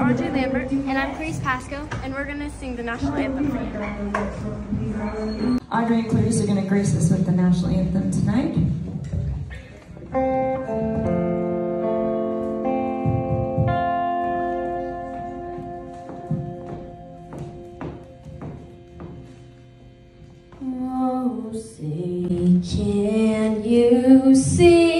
Audrey Lambert. And I'm Clarisse Pascoe, and we're going to sing the national anthem for you. Audrey and Clarisse are going to grace us with the national anthem tonight. Oh, say, can you see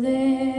there.